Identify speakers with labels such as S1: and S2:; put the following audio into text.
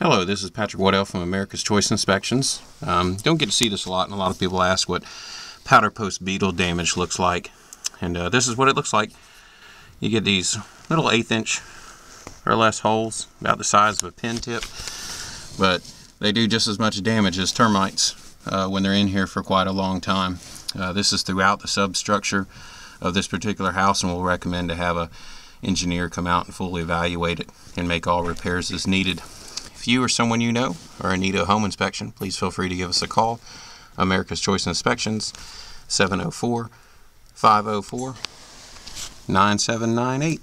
S1: Hello, this is Patrick Waddell from America's Choice Inspections. Um, don't get to see this a lot, and a lot of people ask what powder post beetle damage looks like. And uh, this is what it looks like. You get these little eighth inch or less holes, about the size of a pin tip, but they do just as much damage as termites uh, when they're in here for quite a long time. Uh, this is throughout the substructure of this particular house, and we'll recommend to have a engineer come out and fully evaluate it and make all repairs as needed. You or someone you know are in need of a home inspection, please feel free to give us a call. America's Choice Inspections, 704 504 9798.